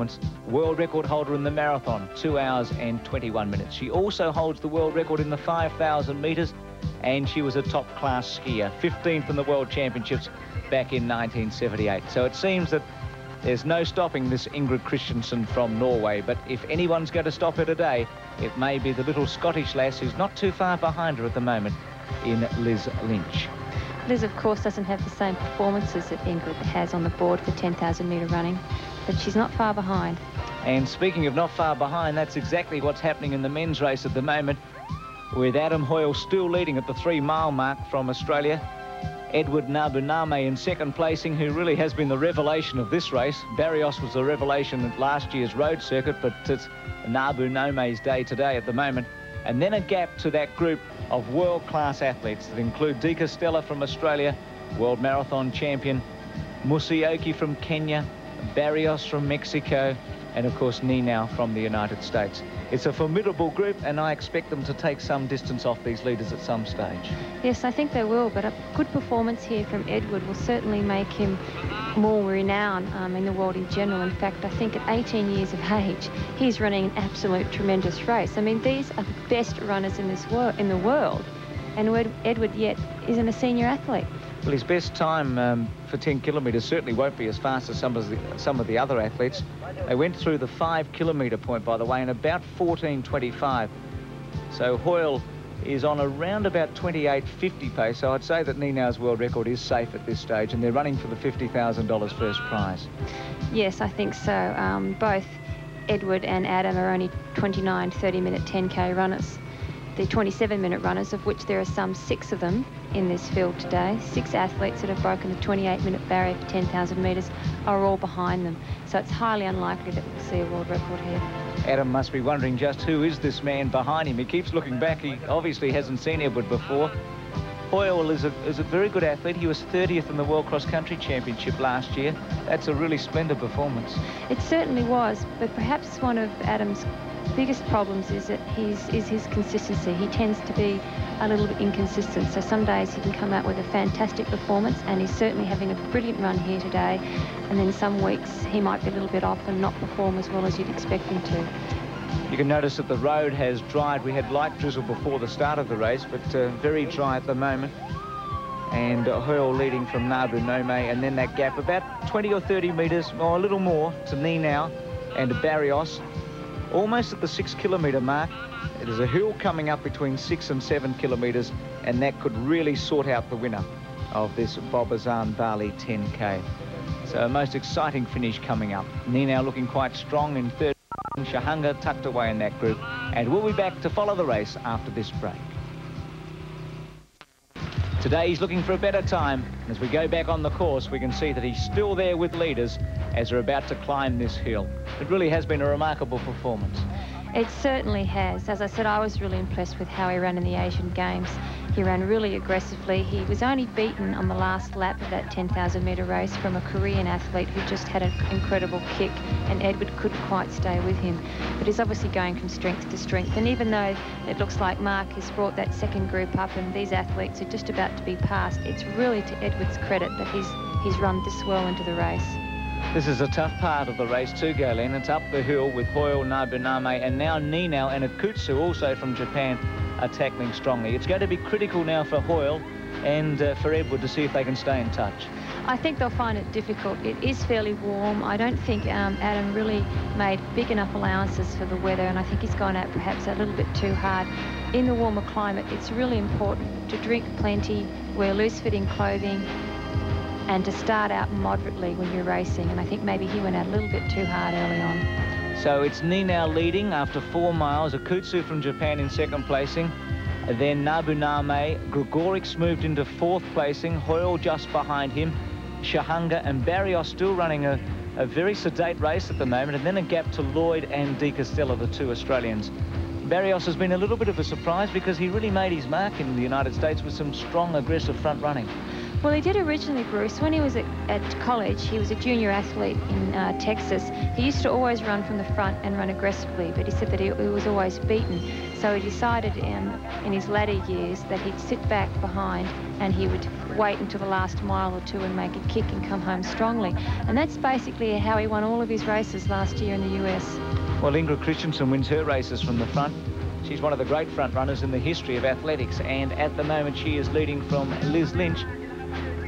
performance. World record holder in the marathon, 2 hours and 21 minutes. She also holds the world record in the 5,000 metres and she was a top-class skier, 15th in the World Championships back in 1978. So it seems that there's no stopping this Ingrid Kristiansen from Norway, but if anyone's going to stop her today, it may be the little Scottish lass who's not too far behind her at the moment in Liz Lynch. Liz, of course, doesn't have the same performances that Ingrid has on the board for 10,000 metre running, but she's not far behind. And speaking of not far behind, that's exactly what's happening in the men's race at the moment, with Adam Hoyle still leading at the three-mile mark from Australia. Edward Nabunome in second placing, who really has been the revelation of this race. Barrios was the revelation at last year's road circuit, but it's Nabunome's day today at the moment. And then a gap to that group of world-class athletes that include De Castella from Australia, world marathon champion, Musyoki from Kenya, Barrios from Mexico, and of course Nenow from the United States. It's a formidable group and I expect them to take some distance off these leaders at some stage. Yes, I think they will, but a good performance here from Edward will certainly make him more renowned um, in the world in general. In fact, I think at 18 years of age, he's running an absolute tremendous race. I mean, these are the best runners in this world, in the world, and Edward yet isn't a senior athlete. Well, his best time um, for 10 kilometres certainly won't be as fast as some of, the, some of the other athletes. They went through the 5 kilometre point, by the way, in about 14.25. So Hoyle is on around about 28.50 pace, so I'd say that Nenow's world record is safe at this stage, and they're running for the $50,000 first prize. Yes, I think so. Um, both Edward and Adam are only 29, 30-minute 10K runners the 27-minute runners, of which there are some six of them in this field today. Six athletes that have broken the 28-minute barrier for 10,000 metres are all behind them. So it's highly unlikely that we'll see a world record here. Adam must be wondering just who is this man behind him. He keeps looking back. He obviously hasn't seen Edward before. Hoyle is a, is a very good athlete. He was 30th in the World Cross Country Championship last year. That's a really splendid performance. It certainly was, but perhaps one of Adam's biggest problems is that he's is his consistency. He tends to be a little bit inconsistent. So some days he can come out with a fantastic performance, and he's certainly having a brilliant run here today. And then some weeks he might be a little bit off and not perform as well as you'd expect him to. You can notice that the road has dried. We had light drizzle before the start of the race, but uh, very dry at the moment. And uh, Hoyle leading from Nabunome, and then that gap about 20 or 30 metres, or a little more, to Nenow and Barrios almost at the six kilometre mark. It is a hill coming up between six and seven kilometres, and that could really sort out the winner of this Bob Hasan Bali 10K. So a most exciting finish coming up. Nenow looking quite strong in third. Shahanga tucked away in that group. And we'll be back to follow the race after this break. Today he's looking for a better time. As we go back on the course, we can see that he's still there with leaders as they're about to climb this hill. It really has been a remarkable performance. It certainly has. As I said, I was really impressed with how he ran in the Asian Games. He ran really aggressively. He was only beaten on the last lap of that 10,000 metre race from a Korean athlete who just had an incredible kick, and Edward couldn't quite stay with him. But he's obviously going from strength to strength. And even though it looks like Mark has brought that second group up and these athletes are just about to be passed, it's really to Edward's credit that he's, he's run this well into the race. This is a tough part of the race too, Galen. It's up the hill with Hoyle, Nabunome, and now Nenow and Akutsu, also from Japan, are tackling strongly. It's going to be critical now for Hoyle and uh, for Edward to see if they can stay in touch. I think they'll find it difficult. It is fairly warm. I don't think um, Adam really made big enough allowances for the weather, and I think he's gone out perhaps a little bit too hard. In the warmer climate, it's really important to drink plenty, wear loose-fitting clothing, and to start out moderately when you're racing. And I think maybe he went out a little bit too hard early on. So it's Nenow leading after four miles. Akutsu from Japan in second placing. Then Nabunome. Gregorek's moved into fourth placing. Hoyle just behind him. Shahanga and Barrios still running a, a very sedate race at the moment. And then a gap to Lloyd and De Castella, the two Australians. Barrios has been a little bit of a surprise because he really made his mark in the United States with some strong, aggressive front running. Well, he did originally, Bruce. When he was at, at college, he was a junior athlete in uh, Texas. He used to always run from the front and run aggressively, but he said that he, he was always beaten. So he decided in, in his latter years that he'd sit back behind and he would wait until the last mile or two and make a kick and come home strongly. And that's basically how he won all of his races last year in the US. Well, Ingrid Kristiansen wins her races from the front. She's one of the great front runners in the history of athletics, and at the moment she is leading from Liz Lynch,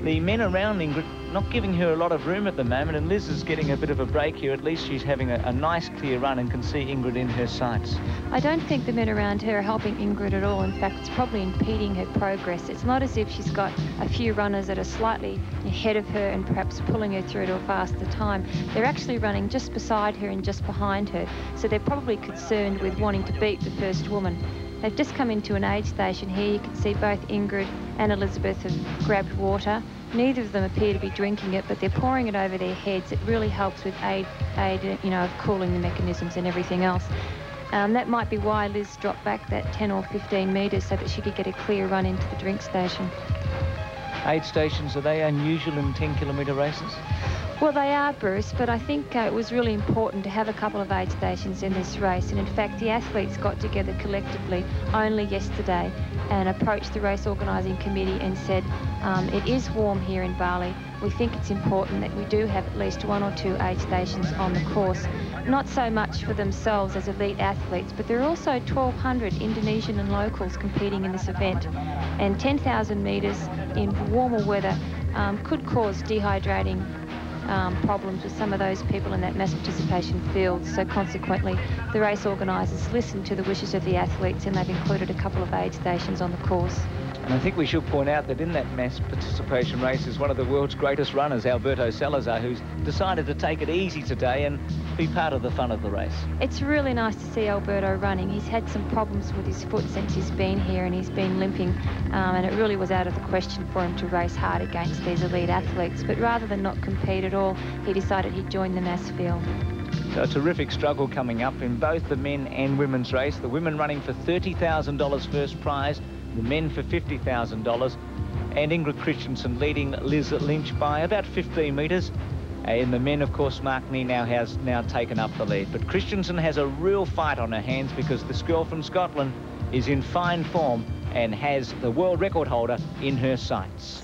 the men around Ingrid not giving her a lot of room at the moment, and Liz is getting a bit of a break here. At least she's having a, a, nice, clear run and can see Ingrid in her sights. I don't think the men around her are helping Ingrid at all. In fact, it's probably impeding her progress. It's not as if she's got a few runners that are slightly ahead of her and perhaps pulling her through to a faster time. They're actually running just beside her and just behind her, so they're probably concerned with wanting to beat the first woman. They've just come into an aid station here. You can see both Ingrid and Elizabeth have grabbed water. Neither of them appear to be drinking it, but they're pouring it over their heads. It really helps with aid, aid you know, of cooling the mechanisms and everything else. Um, that might be why Liz dropped back that 10 or 15 metres so that she could get a clear run into the drink station. Aid stations, are they unusual in 10 kilometre races? Well, they are, Bruce, but I think uh, it was really important to have a couple of aid stations in this race. And in fact, the athletes got together collectively only yesterday and approached the race organising committee and said, um, it is warm here in Bali. We think it's important that we do have at least one or two aid stations on the course. Not so much for themselves as elite athletes, but there are also 1,200 Indonesian and locals competing in this event. And 10,000 metres in warmer weather um, could cause dehydrating um, problems with some of those people in that mass participation field. So consequently, the race organisers listened to the wishes of the athletes and they've included a couple of aid stations on the course. And I think we should point out that in that mass participation race is one of the world's greatest runners, Alberto Salazar, who's decided to take it easy today and be part of the fun of the race. It's really nice to see Alberto running. He's had some problems with his foot since he's been here and he's been limping um, and it really was out of the question for him to race hard against these elite athletes. But rather than not compete at all, he decided he'd join the mass field. So a terrific struggle coming up in both the men and women's race. The women running for $30,000 first prize, the men for $50,000 and Ingrid Kristiansen leading Liz Lynch by about 15 metres. In the men, of course, Mark Nenow has now taken up the lead. But Kristiansen has a real fight on her hands because this girl from Scotland is in fine form and has the world record holder in her sights.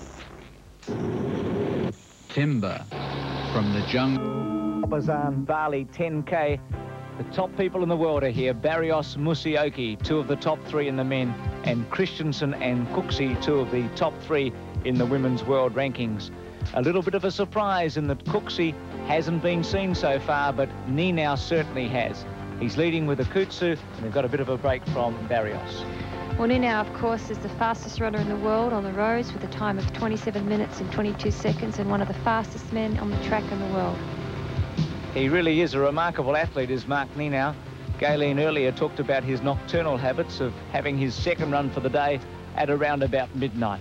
Timber from the jungle. Hasan Bali 10K the top people in the world are here. Barrios Musyoki, two of the top three in the men, and Kristiansen and Cooksey, two of the top three in the women's world rankings. A little bit of a surprise in that Cooksey hasn't been seen so far, but now certainly has. He's leading with Akutsu, and they've got a bit of a break from Barrios. Well, Nenow, of course, is the fastest runner in the world on the roads with a time of 27 minutes and 22 seconds and one of the fastest men on the track in the world. He really is a remarkable athlete, is Mark Nenow. Galen earlier talked about his nocturnal habits of having his second run for the day at around about midnight.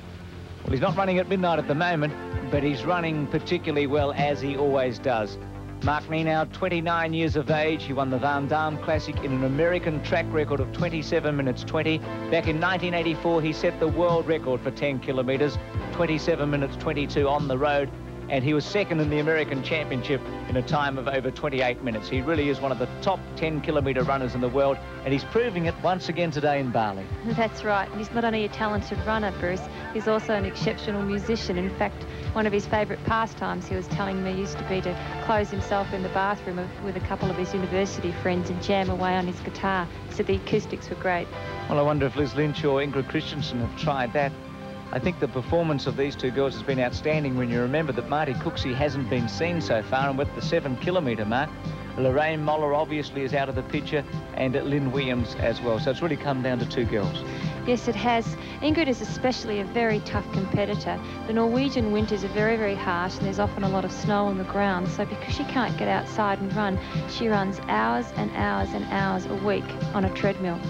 Well, he's not running at midnight at the moment, but he's running particularly well as he always does. Mark Nenow, 29 years of age. He won the Van Damme Classic in an American track record of 27 minutes 20. Back in 1984, he set the world record for 10 kilometres, 27 minutes 22 on the road and he was second in the American Championship in a time of over 28 minutes. He really is one of the top 10 kilometre runners in the world, and he's proving it once again today in Bali. That's right. He's not only a talented runner, Bruce, he's also an exceptional musician. In fact, one of his favourite pastimes, he was telling me, used to be to close himself in the bathroom of, with a couple of his university friends and jam away on his guitar. Said the acoustics were great. Well, I wonder if Liz Lynch or Ingrid Kristiansen have tried that. I think the performance of these two girls has been outstanding when you remember that Marty Cooksey hasn't been seen so far and with the seven kilometre mark. Lorraine Moller obviously is out of the picture and Lynn Williams as well. So it's really come down to two girls. Yes, it has. Ingrid is especially a very tough competitor. The Norwegian winters are very, very harsh and there's often a lot of snow on the ground. So because she can't get outside and run, she runs hours and hours and hours a week on a treadmill.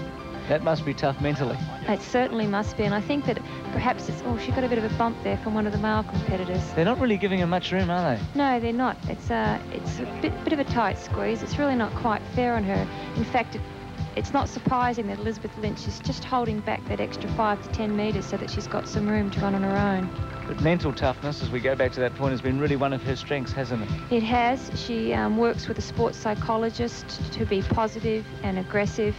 That must be tough mentally. It certainly must be, and I think that perhaps it's, oh, she got a bit of a bump there from one of the male competitors. They're not really giving her much room, are they? No, they're not. It's, uh, it's a bit, bit of a tight squeeze. It's really not quite fair on her. In fact, it, it's not surprising that Elizabeth Lynch is just holding back that extra five to 10 metres so that she's got some room to run on her own. But mental toughness, as we go back to that point, has been really one of her strengths, hasn't it? It has. She um, works with a sports psychologist to be positive and aggressive.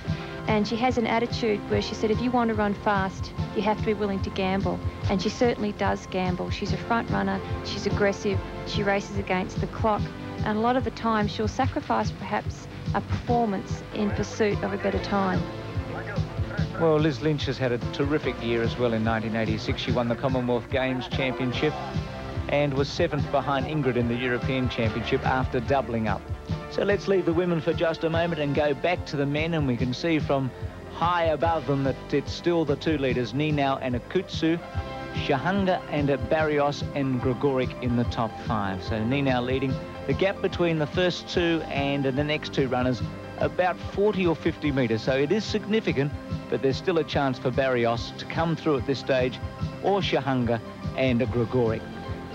And she has an attitude where she said, if you want to run fast, you have to be willing to gamble. And she certainly does gamble. She's a front runner. She's aggressive. She races against the clock. And a lot of the time, she'll sacrifice perhaps a performance in pursuit of a better time. Well, Liz Lynch has had a terrific year as well in 1986. She won the Commonwealth Games Championship and was seventh behind Ingrid in the European Championship after doubling up. So let's leave the women for just a moment and go back to the men and we can see from high above them that it's still the two leaders, Nenow and Akutsu, Shahanga and Barrios and Gregorek in the top five. So Nenow leading. The gap between the first two and the next two runners about 40 or 50 metres. So it is significant, but there's still a chance for Barrios to come through at this stage, or Shahanga and Gregorek.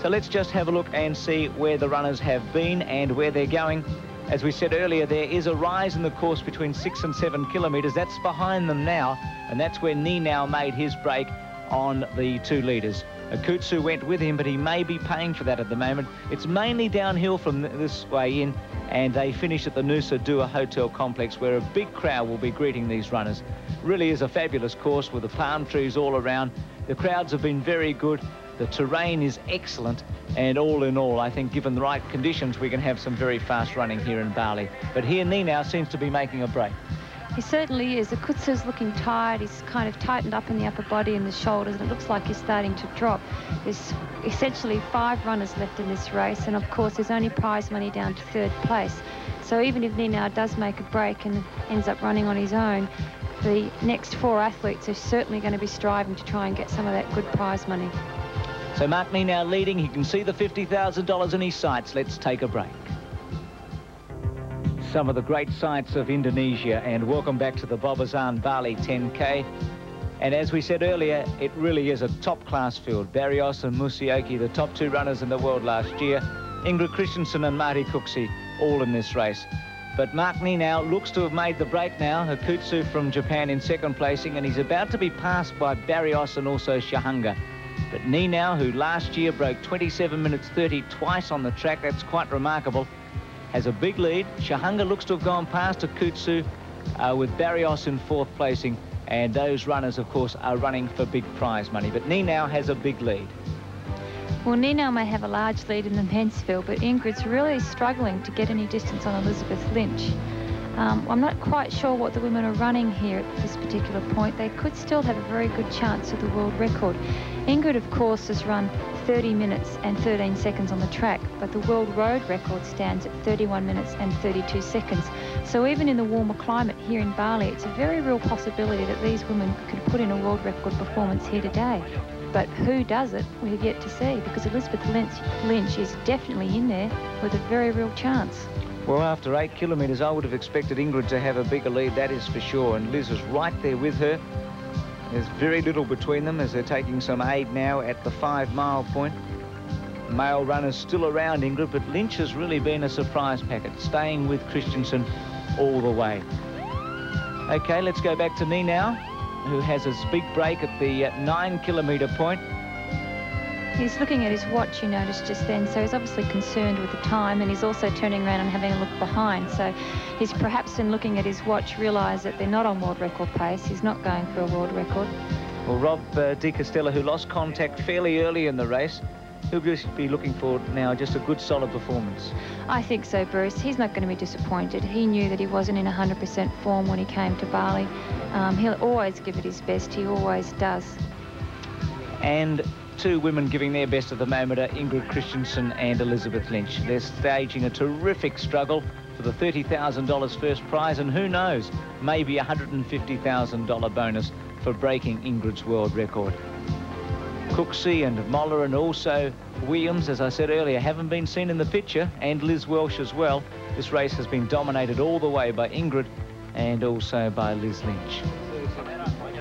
So let's just have a look and see where the runners have been and where they're going. As we said earlier, there is a rise in the course between six and seven kilometres. That's behind them now, and that's where Nenow made his break on the two leaders. Akutsu went with him, but he may be paying for that at the moment. It's mainly downhill from this way in, and they finish at the Nusa Dua Hotel Complex, where a big crowd will be greeting these runners. Really is a fabulous course with the palm trees all around. The crowds have been very good. The terrain is excellent, and all in all, I think given the right conditions, we can have some very fast running here in Bali. But here, Nenow seems to be making a break. He certainly is. Akutsu's looking tired. He's kind of tightened up in the upper body and the shoulders, and it looks like he's starting to drop. There's essentially five runners left in this race, and of course, there's only prize money down to third place. So even if Nenow does make a break and ends up running on his own, the next four athletes are certainly going to be striving to try and get some of that good prize money. So Mark Nenow leading. He can see the $50,000 in his sights. Let's take a break some of the great sights of Indonesia and welcome back to the Bob Hasan Bali 10K. And as we said earlier, it really is a top-class field. Barrios and Musyoki, the top two runners in the world last year. Ingrid Kristiansen and Marty Cooksey, all in this race. But Mark Nenow looks to have made the break now. Akutsu from Japan in second placing, and he's about to be passed by Barrios and also Shahanga. But Nenow, who last year broke 27 minutes 30 twice on the track, that's quite remarkable has a big lead. Shahanga looks to have gone past Akutsu uh, with Barrios in fourth placing. And those runners, of course, are running for big prize money. But Nenow has a big lead. Well, Nenow may have a large lead in the men's field, but Ingrid's really struggling to get any distance on Elizabeth Lynch. Um, I'm not quite sure what the women are running here at this particular point. They could still have a very good chance of the world record. Ingrid, of course, has run 30 minutes and 13 seconds on the track, but the world road record stands at 31 minutes and 32 seconds. So even in the warmer climate here in Bali, it's a very real possibility that these women could put in a world record performance here today. But who does it, we have yet to see, because Elizabeth Lynch, Lynch is definitely in there with a very real chance. Well, after eight kilometres, I would have expected Ingrid to have a bigger lead, that is for sure. And Liz is right there with her. There's very little between them as they're taking some aid now at the five mile point. Male runners still around Ingrid, but Lynch has really been a surprise packet, staying with Kristiansen all the way. Okay, let's go back to Nenow, who has a big break at the uh, nine kilometre point. He's looking at his watch, you noticed just then, so he's obviously concerned with the time, and he's also turning around and having a look behind. So he's perhaps in looking at his watch realised that they're not on world record pace. He's not going for a world record. Well, Rob uh, De Castella, who lost contact fairly early in the race, he'll just be looking for now just a good, solid performance. I think so, Bruce. He's not going to be disappointed. He knew that he wasn't in 100% form when he came to Bali. Um, he'll always give it his best. He always does. And two women giving their best at the moment are Ingrid Kristiansen and Elizabeth Lynch. They're staging a terrific struggle for the $30,000 first prize, and who knows, maybe a $150,000 bonus for breaking Ingrid's world record. Cooksey and Moller and also Williams, as I said earlier, haven't been seen in the picture, and Liz Welsh as well. This race has been dominated all the way by Ingrid and also by Liz Lynch.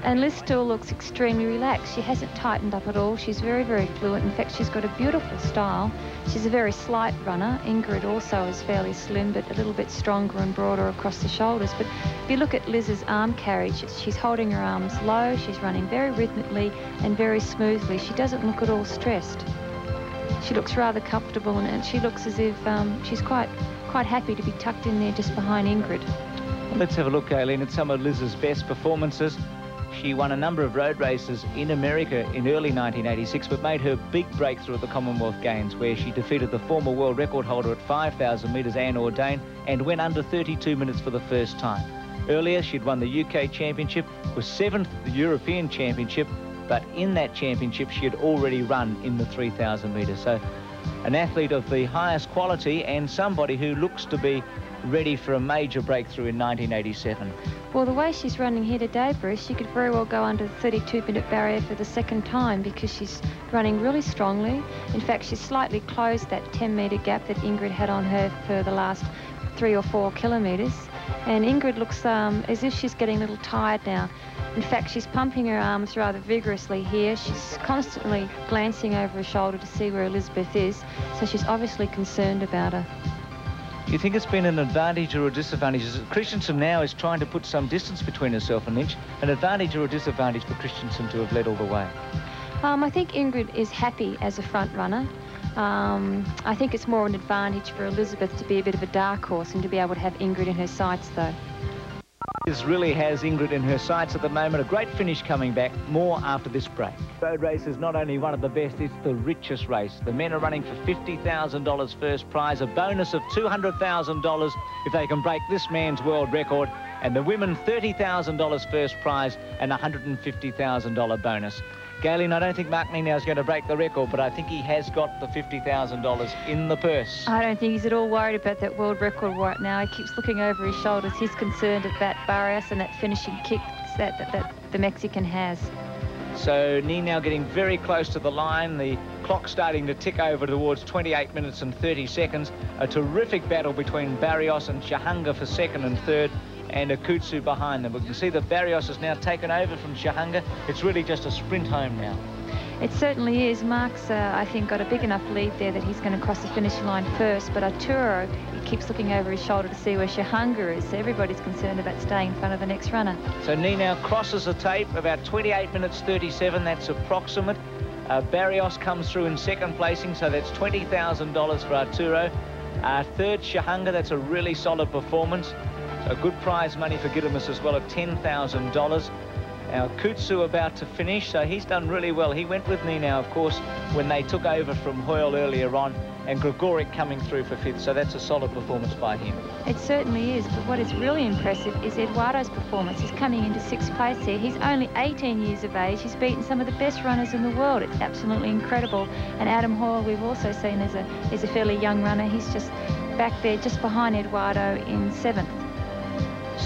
And Liz still looks extremely relaxed. She hasn't tightened up at all. She's very, very fluent. In fact, she's got a beautiful style. She's a very slight runner. Ingrid also is fairly slim, but a little bit stronger and broader across the shoulders. But if you look at Liz's arm carriage, she's holding her arms low. She's running very rhythmically and very smoothly. She doesn't look at all stressed. She looks rather comfortable and she looks as if um, she's quite, quite happy to be tucked in there just behind Ingrid. Let's have a look, Aileen, at some of Liz's best performances. She won a number of road races in America in early 1986, but made her big breakthrough at the Commonwealth Games, where she defeated the former world record holder at 5,000 metres, Anne Audain, and went under 32 minutes for the first time. Earlier, she'd won the UK Championship, was seventh at the European Championship, but in that championship, she had already run in the 3,000 metres. So an athlete of the highest quality and somebody who looks to be ready for a major breakthrough in 1987. Well, the way she's running here today, Bruce, she could very well go under the 32-minute barrier for the second time because she's running really strongly. In fact, she's slightly closed that 10-metre gap that Ingrid had on her for the last three or four kilometres. And Ingrid looks um, as if she's getting a little tired now. In fact, she's pumping her arms rather vigorously here. She's constantly glancing over her shoulder to see where Elizabeth is, so she's obviously concerned about her. You think it's been an advantage or a disadvantage? Kristiansen now is trying to put some distance between herself and Lynch. An advantage or a disadvantage for Kristiansen to have led all the way? Um, I think Ingrid is happy as a front runner. Um, I think it's more an advantage for Elizabeth to be a bit of a dark horse and to be able to have Ingrid in her sights, though. This really has Ingrid in her sights at the moment. A great finish coming back. More after this break. Road race is not only one of the best, it's the richest race. The men are running for $50,000 first prize, a bonus of $200,000 if they can break this man's world record, and the women $30,000 first prize and $150,000 bonus. Galen, I don't think Mark Nenow is going to break the record, but I think he has got the $50,000 in the purse. I don't think he's at all worried about that world record right now. He keeps looking over his shoulders. He's concerned at that Barrios and that finishing kick that, that, that the Mexican has. So Nenow getting very close to the line. The clock starting to tick over towards 28 minutes and 30 seconds. A terrific battle between Barrios and Shahanga for second and third and Akutsu behind them. We can see the Barrios has now taken over from Shahanga. It's really just a sprint home now. It certainly is. Mark's, uh, I think, got a big enough lead there that he's going to cross the finish line first. But Arturo, he keeps looking over his shoulder to see where Shahanga is. So everybody's concerned about staying in front of the next runner. So Nenow crosses the tape about 28 minutes 37. That's approximate. Uh, Barrios comes through in second placing, so that's $20,000 for Arturo. Uh, third, Shahanga, that's a really solid performance. A good prize money for Gidamis as well of $10,000. Akutsu about to finish, so he's done really well. He went with me now, of course, when they took over from Hoyle earlier on, and Gregorek coming through for fifth, so that's a solid performance by him. It certainly is, but what is really impressive is Eduardo's performance. He's coming into sixth place here. He's only 18 years of age. He's beaten some of the best runners in the world. It's absolutely incredible. And Adam Hoyle, we've also seen as a, as a fairly young runner. He's just back there, just behind Eduardo in seventh.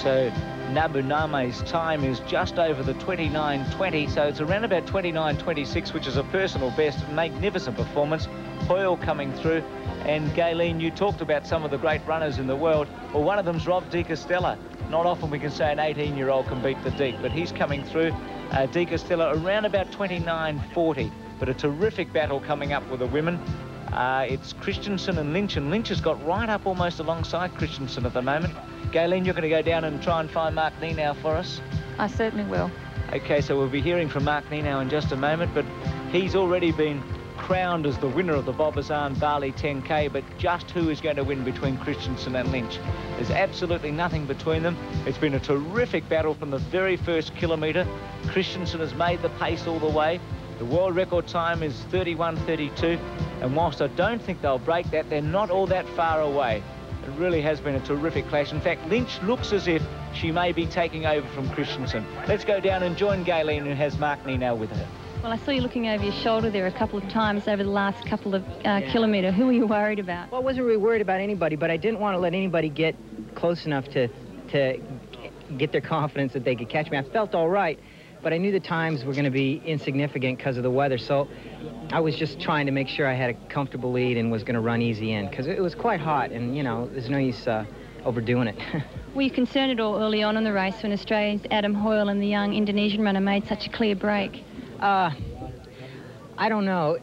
So Nabunome's time is just over the 29.20, so it's around about 29.26, which is a personal best. Magnificent performance. Hoyle coming through. And Galen, you talked about some of the great runners in the world. Well, one of them's Rob De Castella. Not often we can say an 18-year-old can beat the Deke, but he's coming through. Uh, Castella around about 29.40, but a terrific battle coming up with the women. Uh, it's Kristiansen and Lynch, and Lynch has got right up almost alongside Kristiansen at the moment. Galen, you're going to go down and try and find Mark Nenow for us? I certainly will. Okay, so we'll be hearing from Mark Nenow in just a moment, but he's already been crowned as the winner of the Bob Hasan Bali 10K, but just who is going to win between Kristiansen and Lynch? There's absolutely nothing between them. It's been a terrific battle from the very first kilometre. Kristiansen has made the pace all the way. The world record time is 31.32, and whilst I don't think they'll break that, they're not all that far away. It really has been a terrific clash. In fact, Lynch looks as if she may be taking over from Kristiansen. Let's go down and join Galen, who has Mark Nenow with her. Well, I saw you looking over your shoulder there a couple of times over the last couple of uh, yeah. kilometre. Who were you worried about? Well, I wasn't really worried about anybody, but I didn't want to let anybody get close enough to, to get their confidence that they could catch me. I felt all right, but I knew the times were going to be insignificant because of the weather. So I was just trying to make sure I had a comfortable lead and was going to run easy in because it was quite hot and, you know, there's no use uh, overdoing it. Were you concerned at all early on in the race when Australia's Adam Hoyle and the young Indonesian runner made such a clear break? Uh, I don't know.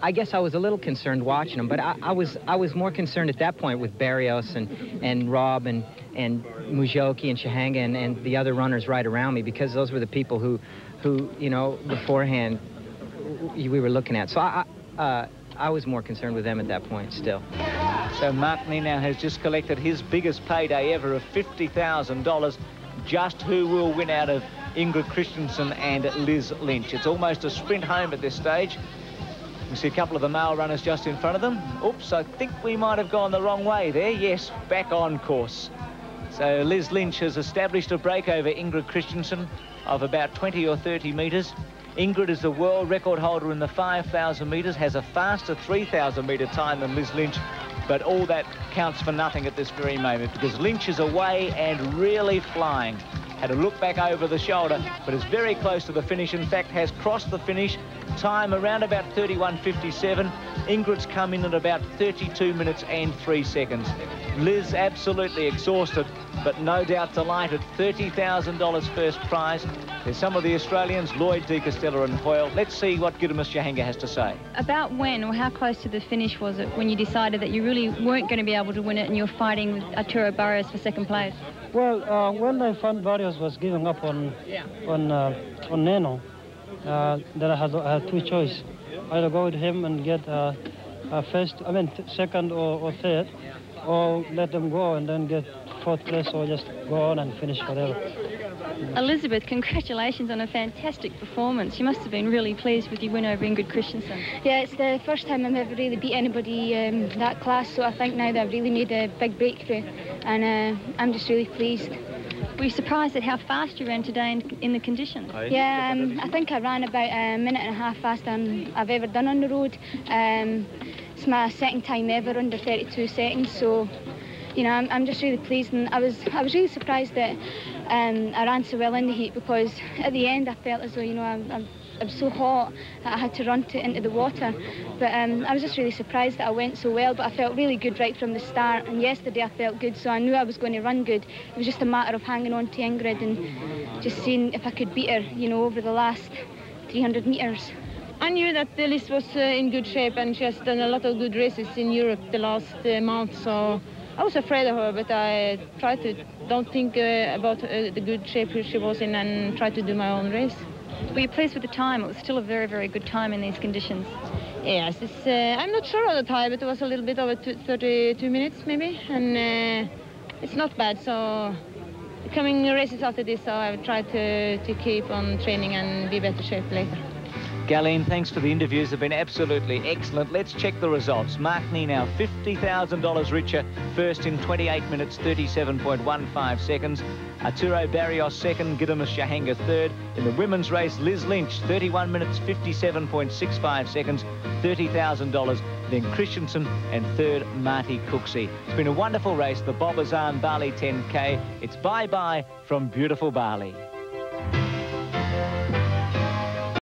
I guess I was a little concerned watching them, but I, I, was I was more concerned at that point with Barrios and, and Rob and, and Musyoki and Shahanga and, and the other runners right around me because those were the people who, who you know, beforehand we were looking at. So I, uh, I was more concerned with them at that point still. So Mark Nenow has just collected his biggest payday ever of $50,000. Just who will win out of Ingrid Kristiansen and Liz Lynch? It's almost a sprint home at this stage. You see a couple of the male runners just in front of them. Oops, I think we might have gone the wrong way there. Yes, back on course. So Liz Lynch has established a break over Ingrid Kristiansen of about 20 or 30 metres. Ingrid is the world record holder in the 5,000 metres, has a faster 3,000 metre time than Liz Lynch, but all that counts for nothing at this very moment because Lynch is away and really flying. Had a look back over the shoulder, but is very close to the finish. In fact, has crossed the finish. Time around about 31.57. Ingrid's come in at about 32 minutes and 3 seconds. Liz absolutely exhausted, but no doubt delighted. $30,000 first prize. There's some of the Australians, Lloyd, De Castella and Hoyle. Let's see what Gidamis Shahanga has to say. About when or how close to the finish was it when you decided that you really weren't going to be able to win it and you were fighting with Arturo Barrios for second place? Well, uh, when I found Barrios was giving up on on uh, on Nenow, uh, then I had, I had two choices. Either go with him and get uh, a first, I mean, second or, or third, or let them go and then get fourth place or just go on and finish whatever. Elizabeth, congratulations on a fantastic performance. You must have been really pleased with your win over Ingrid Kristiansen. Yeah, it's the first time I've ever really beat anybody um, that class, so I think now that I've really made a big breakthrough, and uh, I'm just really pleased. Were you surprised at how fast you ran today in, in the conditions? Yeah, um, I think I ran about a minute and a half faster than I've ever done on the road. Um, it's my second time ever under 32 seconds, so you know, I'm, I'm just really pleased, and I was I was really surprised that um, I ran so well in the heat because at the end I felt as though you know I'm, I'm I was so hot that I had to run to, into the water. But um, I was just really surprised that I went so well. But I felt really good right from the start. And yesterday I felt good, so I knew I was going to run good. It was just a matter of hanging on to Ingrid and just seeing if I could beat her, you know, over the last 300 metres. I knew that the list was uh, in good shape and she has done a lot of good races in Europe the last uh, month. So I was afraid of her, but I tried to don't think uh, about uh, the good shape she was in and try to do my own race. Were you pleased with the time? It was still a very, very good time in these conditions. Yes, uh, I'm not sure of the time, but it was a little bit over 32 minutes maybe, and uh, it's not bad. So coming races after this, so I will try to, to keep on training and be better shape later. Galene, thanks for the interviews. They've been absolutely excellent. Let's check the results. Mark now $50,000 richer, first in 28 minutes, 37.15 seconds. Arturo Barrios second, Gidamis Shahanga third. In the women's race, Liz Lynch, 31 minutes, 57.65 seconds, $30,000. Then Kristiansen and third, Marty Cooksey. It's been a wonderful race, the Bob Hasan Bali 10K. It's bye-bye from beautiful Bali.